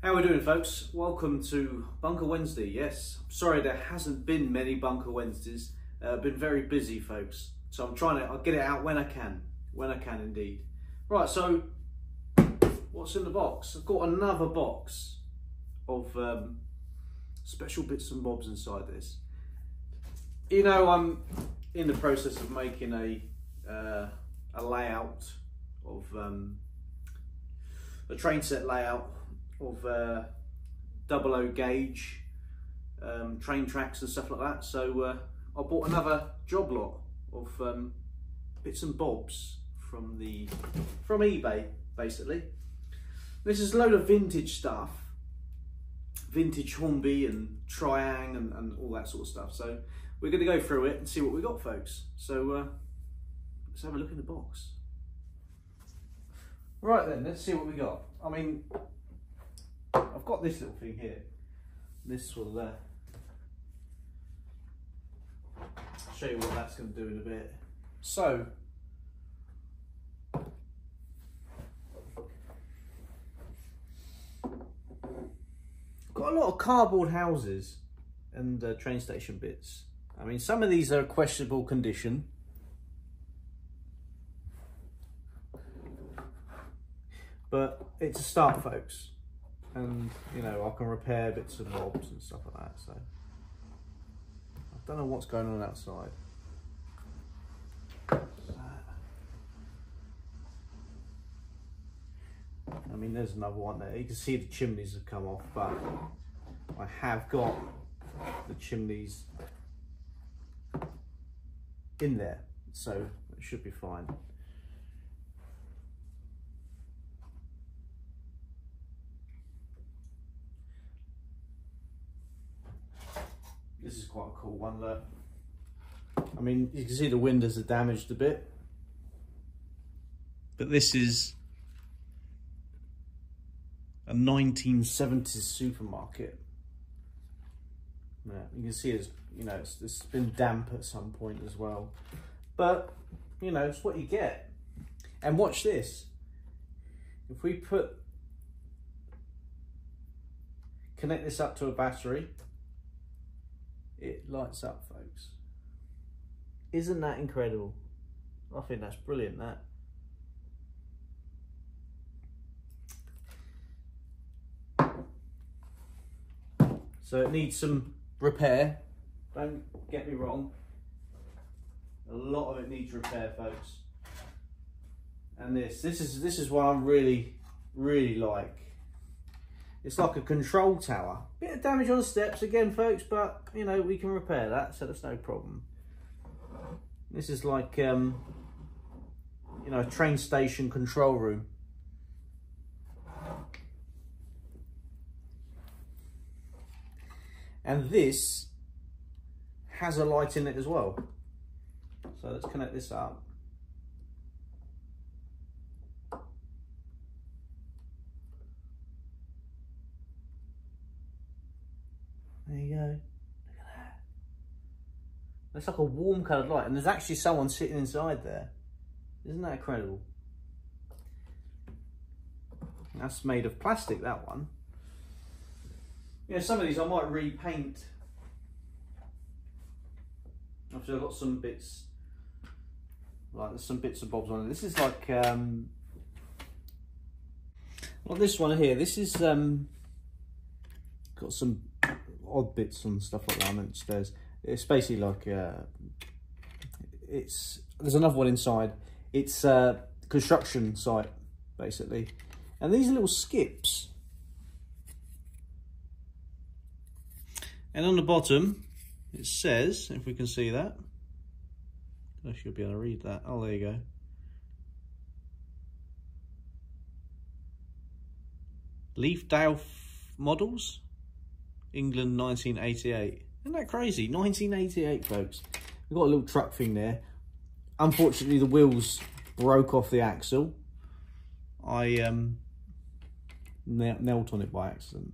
How are we doing folks? Welcome to Bunker Wednesday. Yes, sorry there hasn't been many Bunker Wednesdays. Uh, been very busy folks. So I'm trying to I'll get it out when I can. When I can indeed. Right, so what's in the box? I've got another box of um, special bits and bobs inside this. You know, I'm in the process of making a uh, a layout of um, a train set layout of uh, double O gauge um, train tracks and stuff like that. So uh, I bought another job lot of um, bits and bobs from the from eBay basically. This is a load of vintage stuff, vintage Hornby and Triang and, and all that sort of stuff. So we're going to go through it and see what we got, folks. So uh, let's have a look in the box. Right then, let's see what we got. I mean, I've got this little thing here. This will uh, show you what that's going to do in a bit. So, got a lot of cardboard houses and uh, train station bits. I mean, some of these are questionable condition. But it's a start, folks and you know I can repair bits and bobs and stuff like that. So I don't know what's going on outside. I mean, there's another one there. You can see the chimneys have come off, but I have got the chimneys in there, so it should be fine. This is quite a cool one, look. I mean, you can see the windows are damaged a bit. But this is a 1970s supermarket. Yeah, you can see it's, you know, it's, it's been damp at some point as well. But, you know, it's what you get. And watch this. If we put, connect this up to a battery, it lights up, folks. Isn't that incredible? I think that's brilliant, that. So it needs some repair. Don't get me wrong. A lot of it needs repair, folks. And this, this is this is what I'm really, really like. It's like a control tower. Bit of damage on the steps again, folks, but you know, we can repair that, so that's no problem. This is like, um, you know, a train station control room. And this has a light in it as well. So let's connect this up. There you go. Look at that. Looks like a warm coloured light, and there's actually someone sitting inside there. Isn't that incredible? That's made of plastic, that one. Yeah, some of these I might repaint. Obviously I've got some bits, like there's some bits and bobs on it. This is like, um, well this one here, this is, um, got some odd bits and stuff like that on the stairs. It's basically like uh, it's there's another one inside. It's a construction site basically, and these little skips. And on the bottom, it says, if we can see that, I should be able to read that. Oh, there you go. Leaf Leafdale models. England 1988. Isn't that crazy? 1988, folks. We've got a little truck thing there. Unfortunately, the wheels broke off the axle. I um, knelt on it by accident.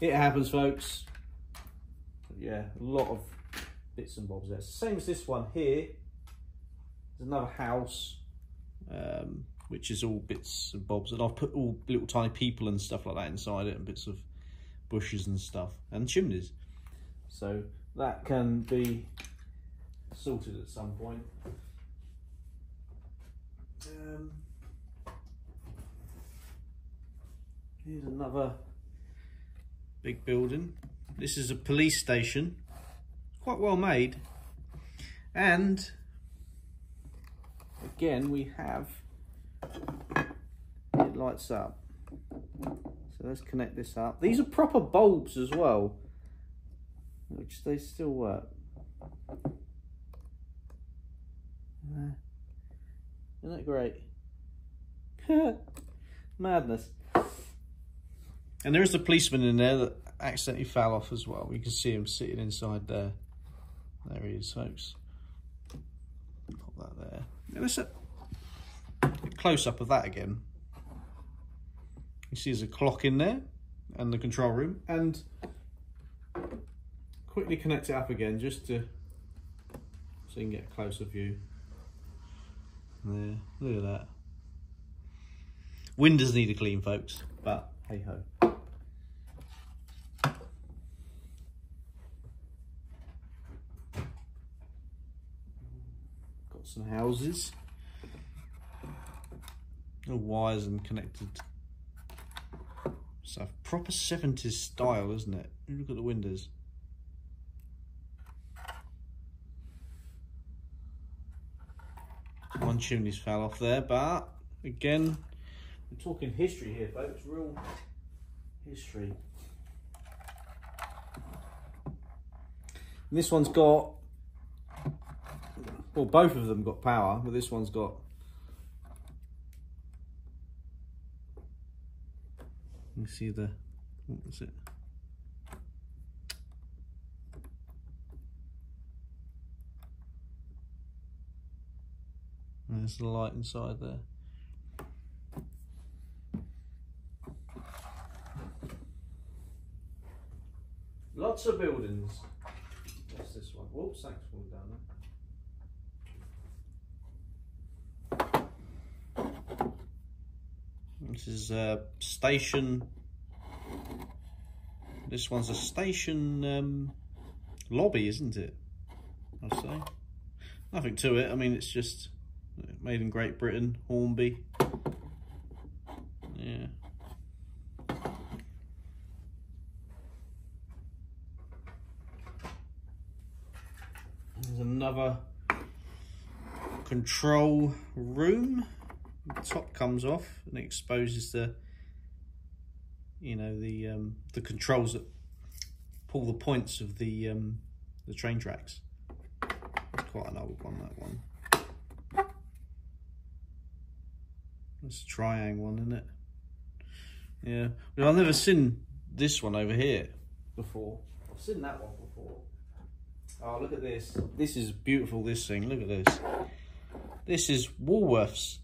It happens, folks. Yeah, a lot of bits and bobs there. Same as this one here. There's another house. Um, which is all bits and bobs. And I've put all little tiny people and stuff like that inside it and bits of bushes and stuff and chimneys. So that can be sorted at some point. Um, here's another big building. This is a police station, quite well made. And again, we have it lights up. So let's connect this up. These are proper bulbs as well, which they still work. Isn't that great? Madness. And there is a policeman in there that accidentally fell off as well. You can see him sitting inside there. There he is, folks. Pop that there. Now let's a close up of that again. You see there's a clock in there and the control room and quickly connect it up again just to so you can get a closer view. There, look at that. Windows need a clean folks, but hey ho. Got some houses. No wires and connected stuff. Proper 70s style, isn't it? Look at the windows. One chimney's fell off there, but again, we're talking history here, folks. Real history. And this one's got, well, both of them got power, but this one's got You see the, what was it? There's the light inside there. Lots of buildings. What's this one? Whoops, thanks for down there. This is a station. This one's a station um, lobby, isn't it? I'll say. Nothing to it. I mean, it's just made in Great Britain, Hornby. Yeah. There's another control room the top comes off and exposes the you know the um, the controls that pull the points of the um, the train tracks. It's quite an old one that one. It's a triangle one, isn't it? Yeah. Well, I've never seen this one over here before. I've seen that one before. Oh, look at this. This is beautiful, this thing. Look at this. This is Woolworths.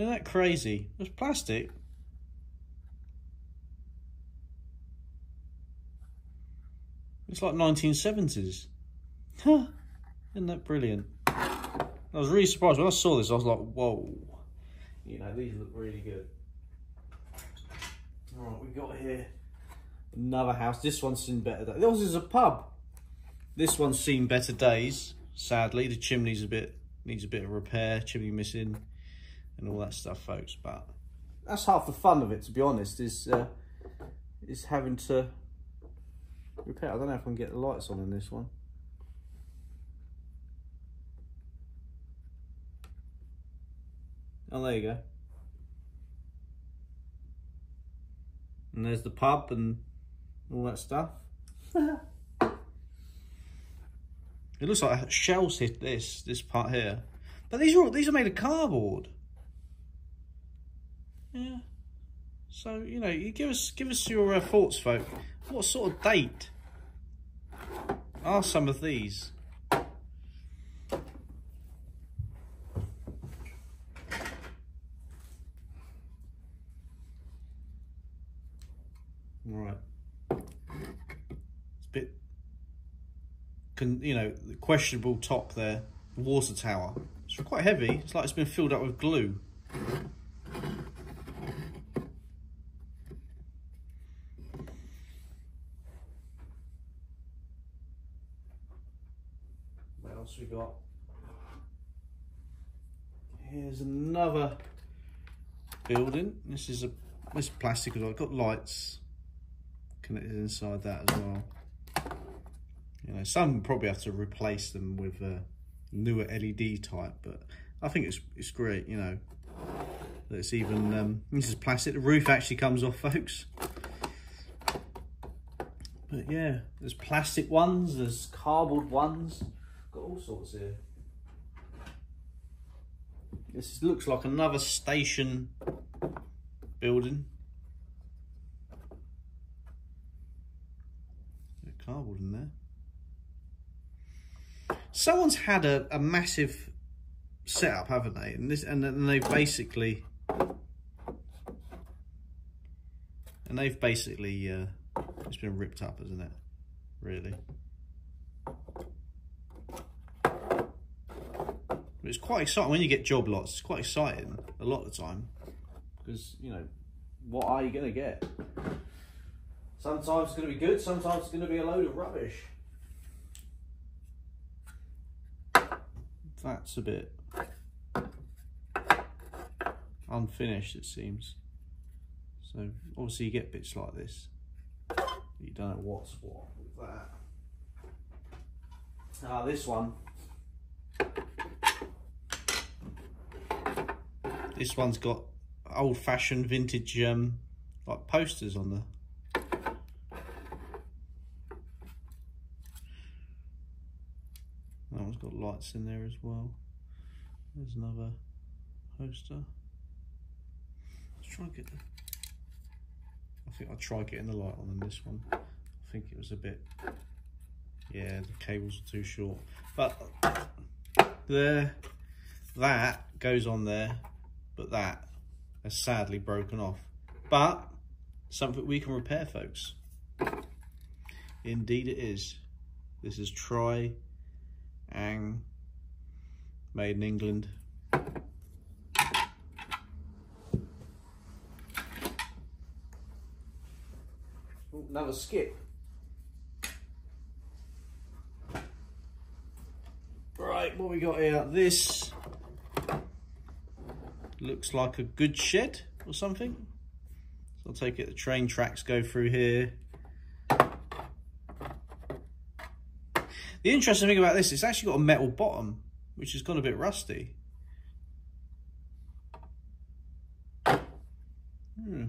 Isn't that crazy? It's plastic. It's like 1970s. Huh. Isn't that brilliant? I was really surprised when I saw this. I was like, whoa. You know, these look really good. All right, we got here another house. This one's seen better days. This is a pub. This one's seen better days. Sadly, the chimney's a bit needs a bit of repair. Chimney missing and all that stuff, folks. But that's half the fun of it, to be honest, is uh, is having to repair. I don't know if I can get the lights on in this one. Oh, there you go. And there's the pub and all that stuff. it looks like shells hit this this part here, but these are all, these are made of cardboard. Yeah. So you know, you give us give us your uh, thoughts, folk. What sort of date are some of these? Right. It's a bit, can you know, questionable top there. The water tower. It's quite heavy. It's like it's been filled up with glue. What else we got? Here's another building. This is a this is plastic as well. got lights connected inside that as well. You know, some probably have to replace them with a newer LED type, but I think it's it's great. You know, it's even um, this is plastic. The roof actually comes off, folks. But yeah, there's plastic ones, there's cardboard ones, got all sorts here. This looks like another station building. cardboard in there. Someone's had a, a massive setup, haven't they? And this, and then they basically, and they've basically, uh, it's been ripped up, isn't it? Really. it's quite exciting when you get job lots. It's quite exciting a lot of the time because you know what are you going to get? Sometimes it's going to be good. Sometimes it's going to be a load of rubbish. That's a bit unfinished, it seems. So obviously you get bits like this. You don't know what's what with that. Ah, this one This one's got old-fashioned vintage um, like posters on there. That one's got lights in there as well. There's another poster. Let's try and get the I think I'll try getting the light on in this one. I think it was a bit yeah, the cables are too short. But there that goes on there but that has sadly broken off. But something we can repair, folks. Indeed it is. This is Troy Ang, made in England. Another skip. Right, what we got here? This looks like a good shed or something. So I'll take it the train tracks go through here. The interesting thing about this, it's actually got a metal bottom, which has gone a bit rusty. Hmm.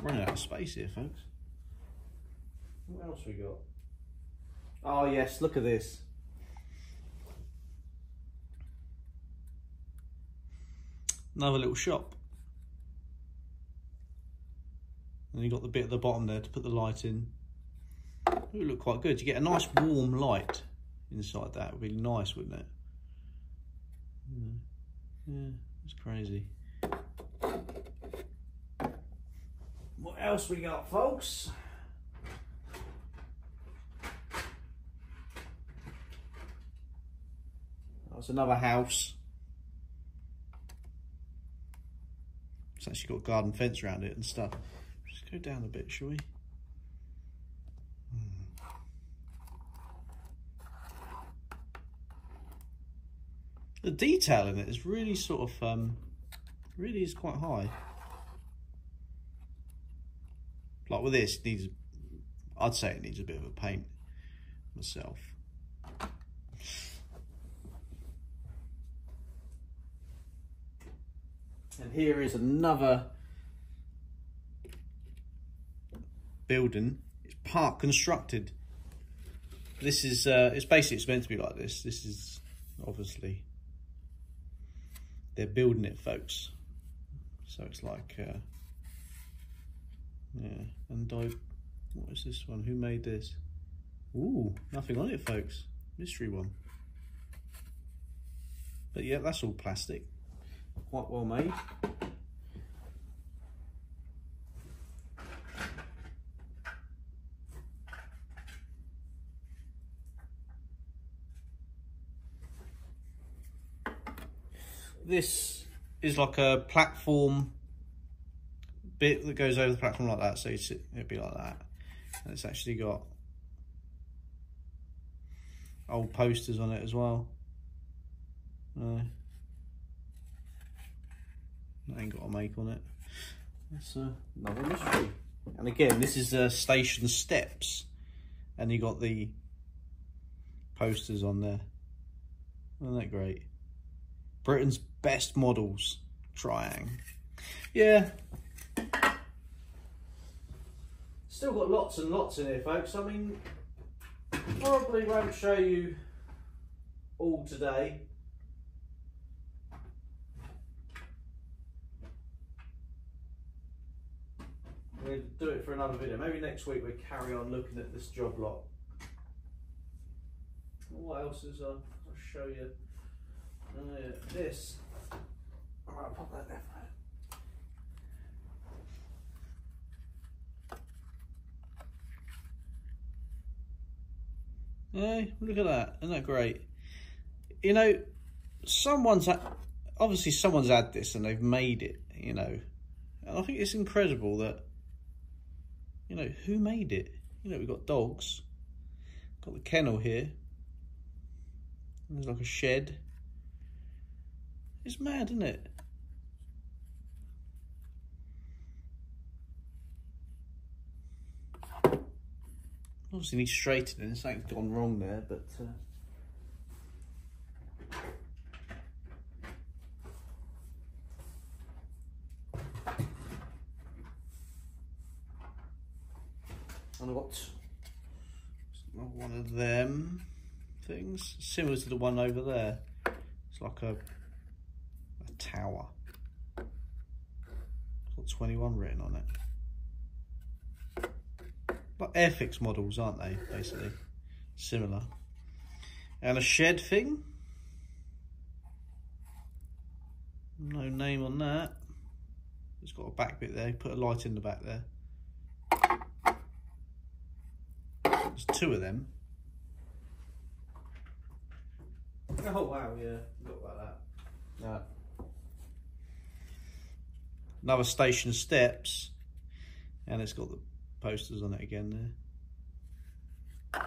Running out of space here, folks. What else we got? Oh yes, look at this. Another little shop. And you got the bit at the bottom there to put the light in. It would look quite good. You get a nice warm light inside that. It would be nice, wouldn't it? Yeah, it's crazy. What else we got, folks? That's another house. It's actually got a garden fence around it and stuff. Just go down a bit, shall we? Hmm. The detail in it is really sort of, um, really is quite high. Like with this, needs, I'd say it needs a bit of a paint myself. And here is another building. It's part constructed. This is, uh, it's basically it's meant to be like this. This is obviously, they're building it, folks. So it's like, uh, yeah, and I, what is this one? Who made this? Ooh, nothing on it, folks. Mystery one. But yeah, that's all plastic quite well made. this is like a platform bit that goes over the platform like that. So it'd be like that. And it's actually got old posters on it as well. Ain't got a make on it. That's uh, another mystery. And again, this is uh, station steps. And you got the posters on there. Isn't that great? Britain's best models, Triang. Yeah. Still got lots and lots in here, folks. I mean, probably won't show you all today. We'll do it for another video. Maybe next week we carry on looking at this job lot. What else is on? I'll show you. Uh, this. Alright, pop that there. Hey, look at that. Isn't that great? You know, someone's, obviously someone's had this and they've made it, you know. And I think it's incredible that, you know, who made it? You know, we've got dogs. Got the kennel here. There's like a shed. It's mad, isn't it? Obviously needs straightening, something's gone wrong there, but... Uh... And I've got one of them things, similar to the one over there. It's like a, a tower. It's got 21 written on it like Airfix models, aren't they, basically? Similar. And a shed thing. No name on that. It's got a back bit there, put a light in the back there. There's two of them. Oh wow, yeah, look like that. Yeah. Another station steps, and it's got the posters on it again there.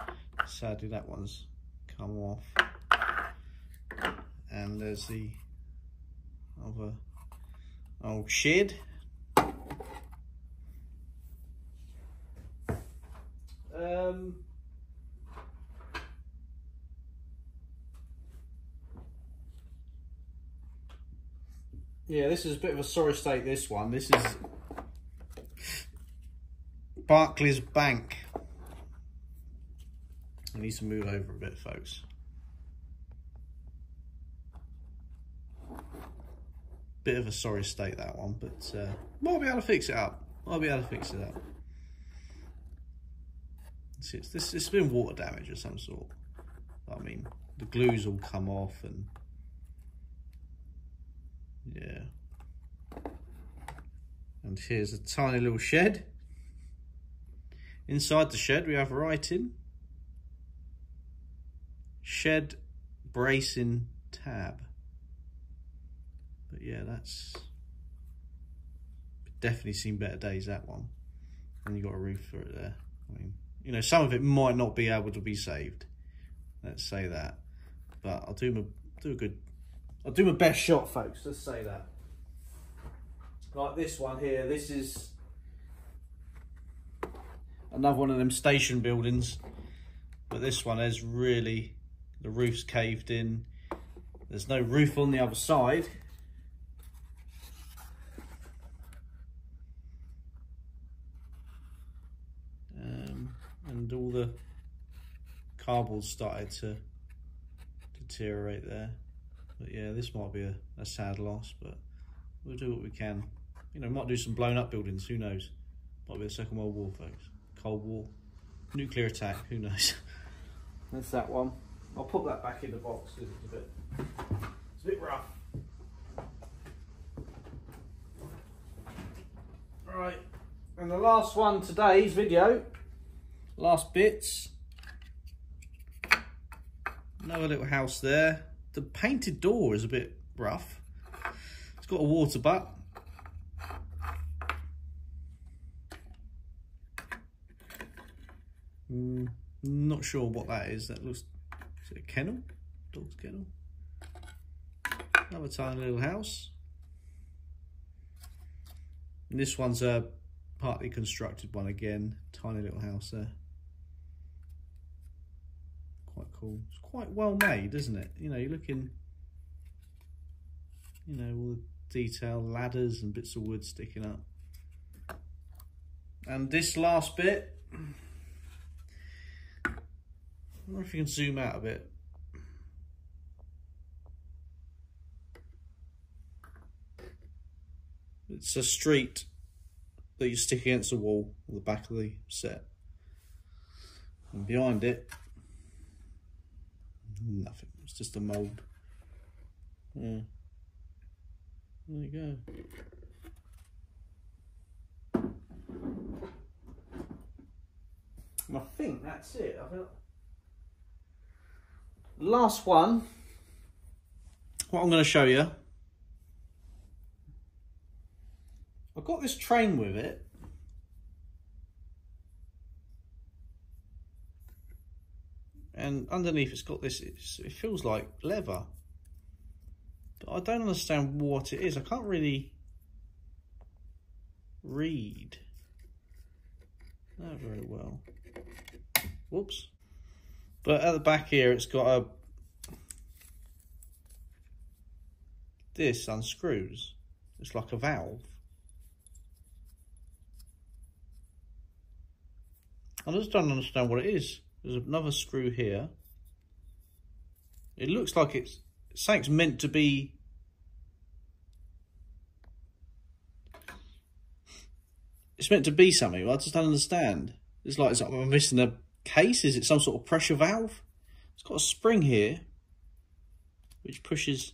Sadly that one's come off. And there's the other old shed. Um, yeah, this is a bit of a sorry state, this one. This is Barclays Bank. I need to move over a bit, folks. Bit of a sorry state, that one, but uh, might be able to fix it up. I'll be able to fix it up. See, it's, this, it's been water damage of some sort. I mean, the glues all come off and yeah. And here's a tiny little shed. Inside the shed we have writing, shed bracing tab. But yeah, that's definitely seen better days, that one. And you got a roof for it there. I mean, you know, some of it might not be able to be saved. Let's say that. But I'll do my do a good I'll do my best shot, folks. Let's say that. Like this one here, this is another one of them station buildings but this one has really the roof's caved in there's no roof on the other side um, and all the cardboard started to deteriorate there but yeah this might be a, a sad loss but we'll do what we can you know might do some blown up buildings who knows might be the second world war folks Cold War. Nuclear attack, who knows? That's that one. I'll put that back in the box because it's a bit, it's a bit rough. Right, and the last one today's video, last bits. Another little house there. The painted door is a bit rough. It's got a water butt. Mm, not sure what that is. That looks, is it a kennel? Dog's kennel. Another tiny little house. And this one's a partly constructed one again. Tiny little house there. Quite cool. It's quite well made, isn't it? You know, you're looking, you know, all the detail, ladders and bits of wood sticking up. And this last bit, I wonder if you can zoom out a bit. It's a street that you stick against the wall at the back of the set. And behind it, nothing. It's just a mould. Yeah. There you go. I think that's it. I feel... Last one. What I'm going to show you. I've got this train with it. And underneath it's got this, it's, it feels like leather. But I don't understand what it is. I can't really read that very well. Whoops. But at the back here, it's got a... This unscrews. It's like a valve. I just don't understand what it is. There's another screw here. It looks like it's something's meant to be it's meant to be something. I just don't understand. It's like, it's like I'm missing a case. Is it some sort of pressure valve? It's got a spring here, which pushes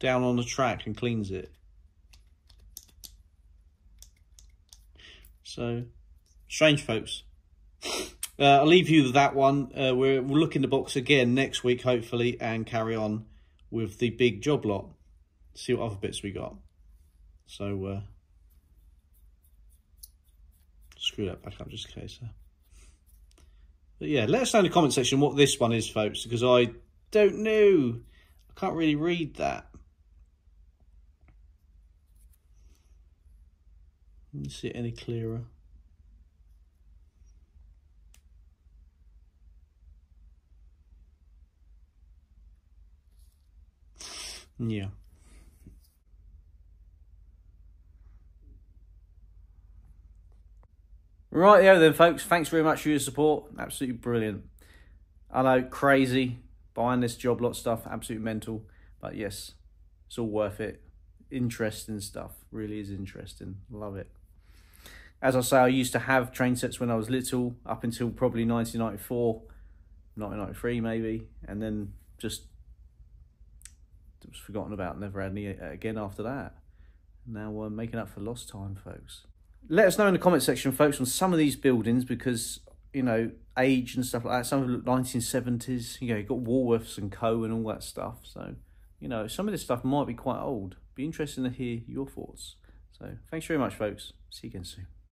down on the track and cleans it. So, strange folks. Uh, I'll leave you with that one. Uh, we're, we'll look in the box again next week, hopefully, and carry on with the big job lot. See what other bits we got. So, uh, screw that back up just in case. But yeah, let us know in the comment section what this one is, folks, because I don't know. I can't really read that. Let me see it any clearer. Yeah. Right, yeah, then, folks. Thanks very much for your support. Absolutely brilliant. I know, crazy buying this job lot stuff, absolutely mental. But yes, it's all worth it. Interesting stuff. Really is interesting. Love it. As I say, I used to have train sets when I was little, up until probably 1994, 1993 maybe, and then just it was forgotten about. Never had any uh, again after that. Now we're making up for lost time, folks. Let us know in the comment section, folks, on some of these buildings because you know age and stuff like that. Some of the 1970s. You know, you got Woolworths and Co. and all that stuff. So you know, some of this stuff might be quite old. Be interesting to hear your thoughts. So thanks very much, folks. See you again soon.